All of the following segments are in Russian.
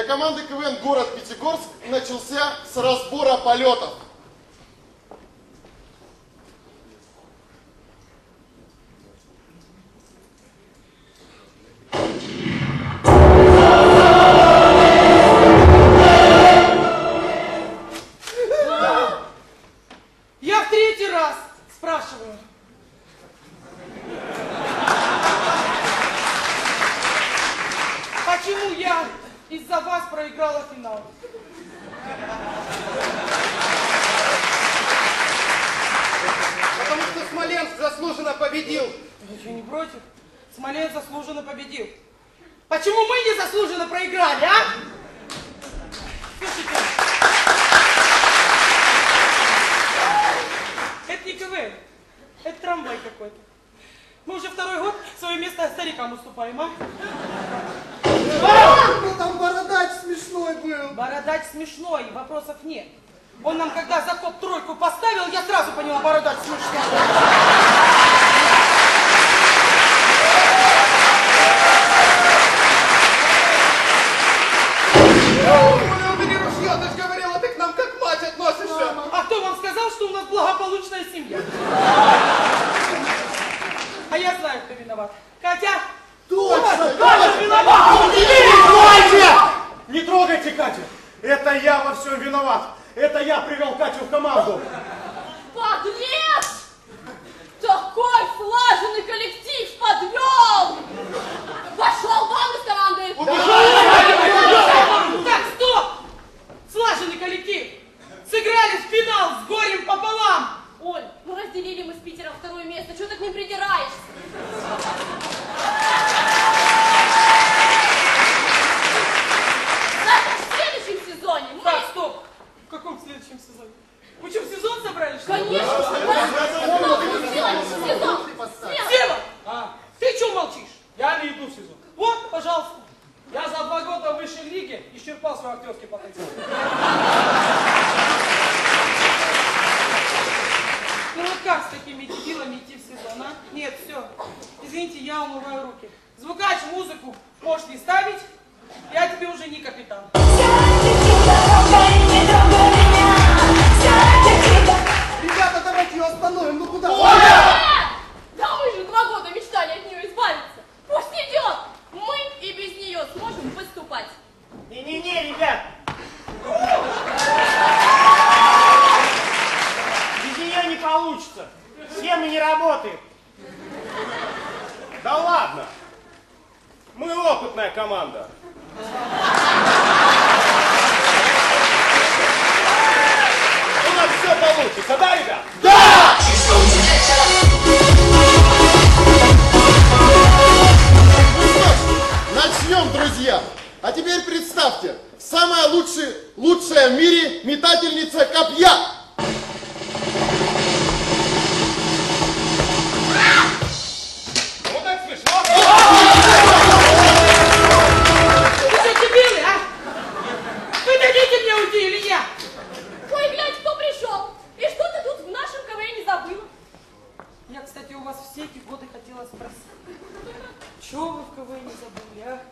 Для команды КВН «Город Пятигорск» начался с разбора полетов. Заслуженно победил. Ничего не против. Смоленск заслуженно победил. Почему мы не заслуженно проиграли, а? Слушайте. Это не КВН. Это трамвай какой-то. Мы уже второй год свое место старикам уступаем, а? Ну там бородач смешной был. Бородач смешной, вопросов нет. Он нам когда за топ тройку поставил, я сразу поняла, бородач относишься. А кто вам сказал, что у нас благополучная семья? А я знаю, кто виноват. Катя! Точно, Катя виноват! Не трогайте Катю! Это я во всем виноват! Это я привел Катю в команду! Подлец! Такой слаженный коллектив подвел! Пошел вон из команды! Так, стоп! Слаженный коллектив! Сыграли в финал с горем пополам! Оль, ну разделили мы с Питером второе место, чего ты к ним придираешься? Значит, в следующем сезоне мы... Так, стоп! В каком следующем сезоне? Вы что, в сезон собрали, что ли? Конечно, мы сезон, сезон, Смело. Сева! Ты что молчишь? Я не иду в сезон. Вот, пожалуйста. Я за два года в высшей лиге исчерпал свой актерский опытная команда. У нас все получится, да, ребят? Начнем, друзья! А теперь представьте, самая лучшая, лучшая в мире метательница копья! Чего вы не забыли, а?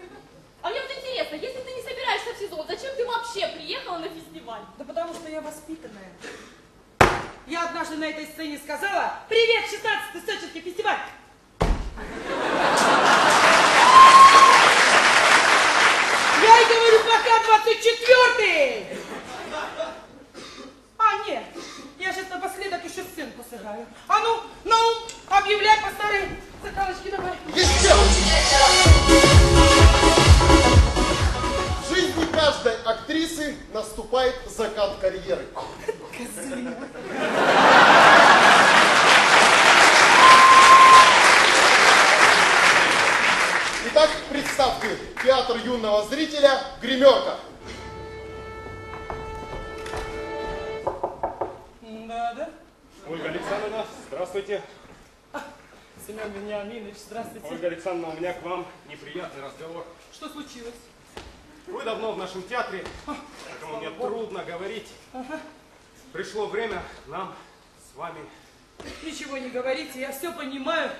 А мне вот интересно, если ты не собираешься в сезон, зачем ты вообще приехала на фестиваль? Да потому что я воспитанная. Я однажды на этой сцене сказала «Привет, 16-й Сочинский фестиваль!» Я и говорю, пока 24-й! А, нет, я сейчас напоследок еще сценку сыграю. А ну, на ум, объявляй по старой наступает закат карьеры. Итак, представьте театр юного зрителя «Гримерка». Да, да. Ольга Александровна, здравствуйте. Семен Вениаминович, здравствуйте. Ольга Александровна, у меня к вам неприятный разговор. Что случилось? Вы давно в нашем театре, поэтому мне трудно говорить. Пришло время нам с вами Ничего не говорите, я все понимаю.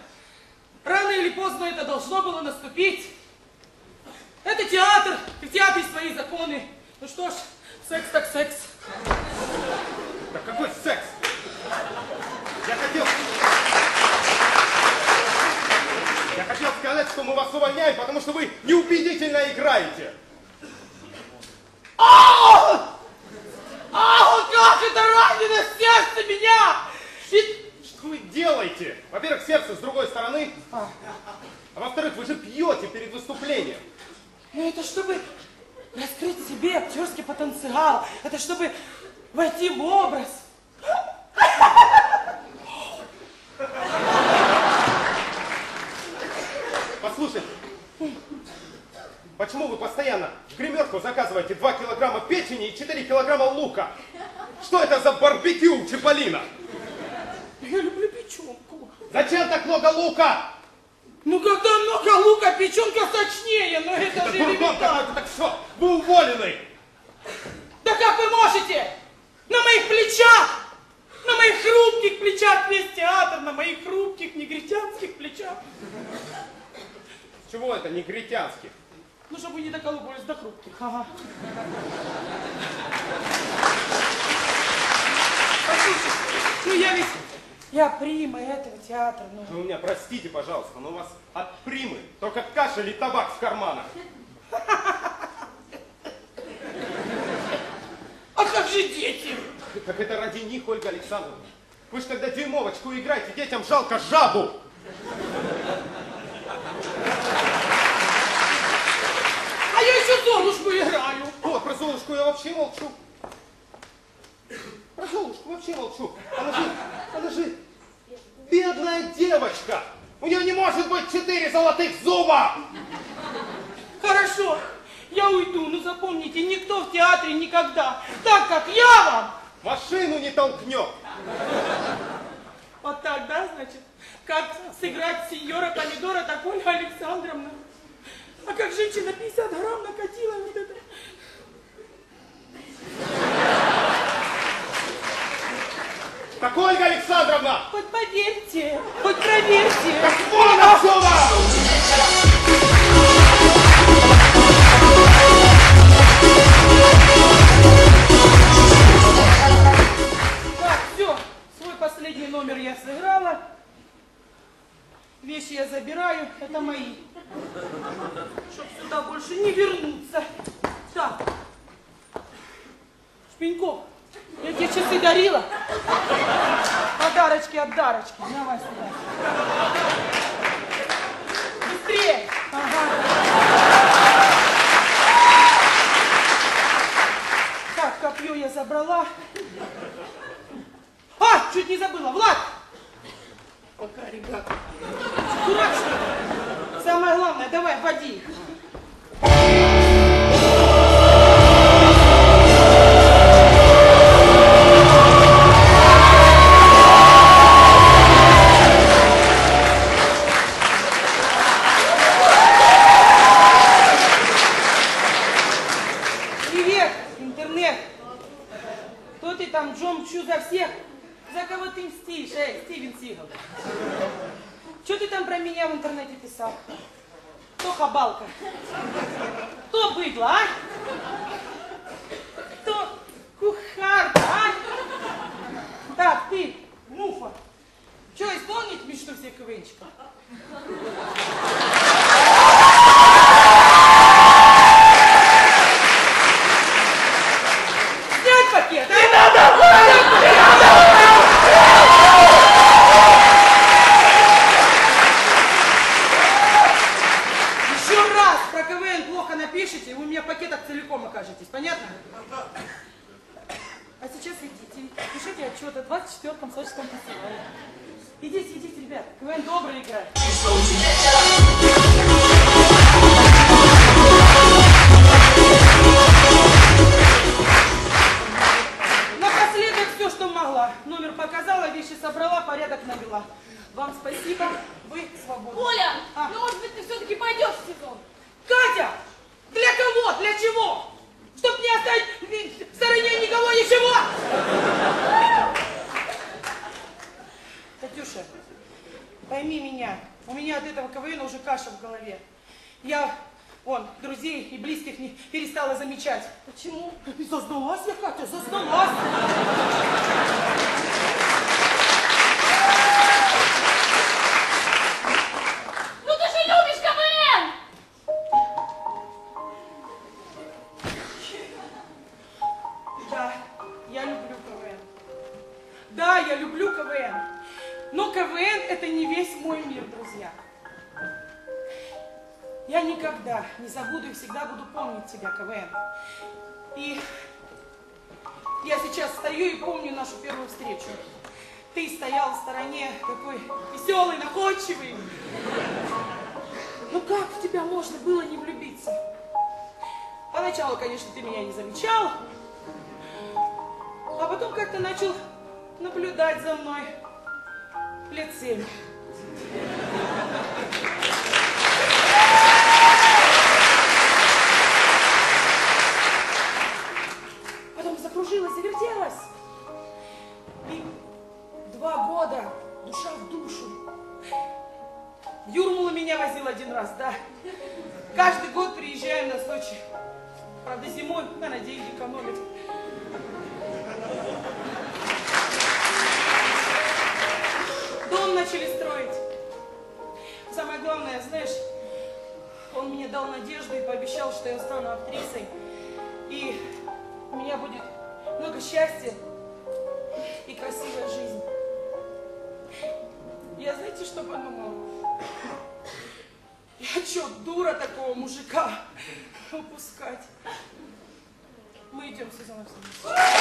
Рано или поздно это должно было наступить. Это театр, и в театре свои законы. Ну что ж, секс так секс. Да какой секс? Я хотел... Я хотел сказать, что мы вас увольняем, потому что вы неубедительно играете. А, как это ранено в сердце меня! И- Что вы делаете? Во-первых, сердце с другой стороны. А во-вторых, вы же пьете перед выступлением. Ну это чтобы раскрыть в себе актерский потенциал. Это чтобы войти в образ. Послушайте, почему вы постоянно в гримерку заказываете 2 килограмма печени и 4 килограмма лука? Что это за барбекю, Чиполлино? Я люблю печенку. Зачем так много лука? Ну когда много лука, печенка сочнее, но это Это же элементарно. так что? Вы уволены! Да как вы можете? На моих плечах! На моих хрупких плечах весь театр, на моих хрупких негритянских плечах. Чего это негритянских? Ну, чтобы вы не доколупывались до хрупких. Ага. Послушай, ну я ведь... Я прима этого театра, ну. Вы у меня простите, пожалуйста, но у вас от примы только кашель и табак в карманах. А как же дети? Так это ради них, Ольга Александровна. Вы же когда дюймовочку играете, детям жалко жабу. А я еще Золушку играю. Вот, про Золушку я вообще молчу. Вообще молчу. Она же, она же бедная девочка. У нее не может быть четыре золотых зуба. Хорошо, я уйду, но запомните, никто в театре никогда, так как я вам. Машину не толкнет. Вот так, да, значит? Как сыграть сеньора Помидора, так Ольга Александровна. А как женщина 50 грамм накатила вот это. Так, Ольга Александровна, Хоть поверьте, хоть проверьте. так вон отсюда! Так, все, свой последний номер я сыграла. Вещи я забираю, это мои. Чтоб сюда больше не вернуться. Так. Шпеньков, я тебе часы дарила. Подарочки от дарочки. Давай сюда. Кто хабалка? Кто быдло, а? Кто кухарка, а? Так, ты, муфа, что, исполнить мечту всех КВНчиков? Пойми меня, у меня от этого КВН уже каша в голове. Я Он друзей и близких не перестала замечать. Почему? Заздалась я, Катя, заздалась. КВН это не весь мой мир, друзья. Я никогда не забуду и всегда буду помнить тебя, КВН. И я сейчас стою и помню нашу первую встречу. Ты стоял в стороне, такой веселый, находчивый. Ну как в тебя можно было не влюбиться? Поначалу, конечно, ты меня не замечал, а потом как-то начал наблюдать за мной лет Начали строить. Самое главное, знаешь, он мне дал надежду и пообещал, что я стану актрисой. И у меня будет много счастья и красивая жизнь. Я знаете, что подумала? Я что, дура такого мужика упускать? Мы идем, Сюзанна Александровна.